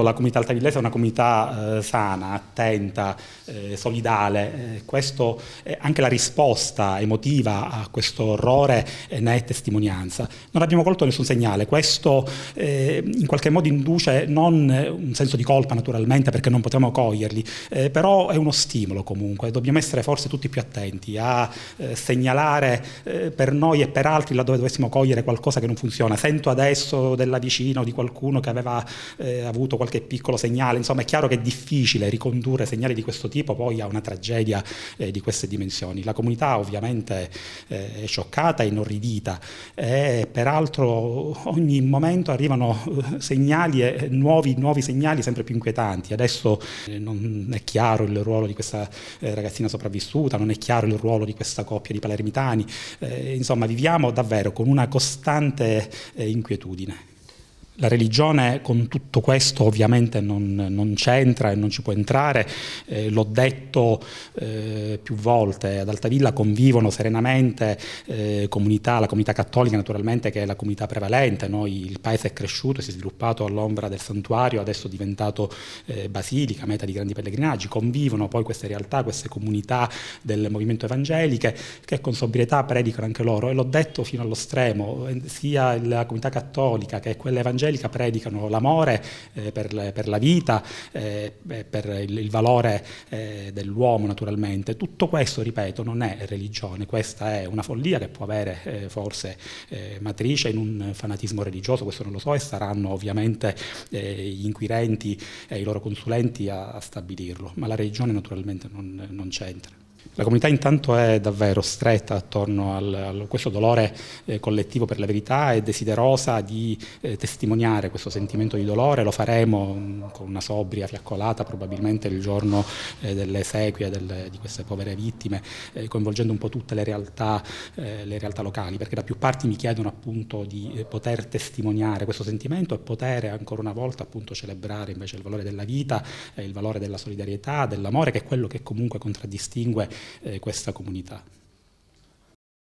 La comunità altavillese è una comunità eh, sana, attenta, eh, solidale, eh, questo anche la risposta emotiva a questo orrore ne è testimonianza. Non abbiamo colto nessun segnale, questo eh, in qualche modo induce non un senso di colpa naturalmente perché non potremo coglierli, eh, però è uno stimolo comunque, dobbiamo essere forse tutti più attenti a eh, segnalare per noi e per altri laddove dovessimo cogliere qualcosa che non funziona. Sento adesso della vicina o di qualcuno che aveva avuto qualche qualche piccolo segnale, insomma è chiaro che è difficile ricondurre segnali di questo tipo poi a una tragedia eh, di queste dimensioni. La comunità ovviamente eh, è scioccata e inorridita e peraltro ogni momento arrivano eh, segnali e nuovi, nuovi segnali sempre più inquietanti. Adesso eh, non è chiaro il ruolo di questa eh, ragazzina sopravvissuta, non è chiaro il ruolo di questa coppia di palermitani, eh, insomma viviamo davvero con una costante inquietudine. La religione con tutto questo ovviamente non, non c'entra e non ci può entrare, eh, l'ho detto eh, più volte, ad Altavilla convivono serenamente eh, comunità, la comunità cattolica naturalmente che è la comunità prevalente, Noi, il paese è cresciuto, si è sviluppato all'ombra del santuario, adesso è diventato eh, basilica, meta di grandi pellegrinaggi, convivono poi queste realtà, queste comunità del movimento evangeliche che con sobrietà predicano anche loro. E l'ho detto fino allo stremo, eh, sia la comunità cattolica che quella evangelica evangelica predicano l'amore eh, per, per, la vita, eh, per il, il valore eh, dell'uomo naturalmente. Tutto questo, ripeto, non è religione, questa è una follia che può avere eh, forse eh, matrice in un fanatismo religioso, questo non lo so e saranno ovviamente eh, gli inquirenti e i loro consulenti a, a stabilirlo, ma la religione naturalmente non, non c'entra. La comunità intanto è davvero stretta attorno a questo dolore eh, collettivo per la verità e desiderosa di eh, testimoniare questo sentimento di dolore, lo faremo mh, mm, con una sobria fiaccolata probabilmente il giorno eh, delle esequie del, di queste povere vittime, eh, coinvolgendo un po' tutte le realtà, eh, le realtà, locali, perché da più parti mi chiedono appunto di eh, poter testimoniare questo sentimento e poter ancora una volta appunto celebrare invece il valore della vita, il valore della solidarietà, dell'amore, che è quello che comunque contraddistingue eh, questa comunità.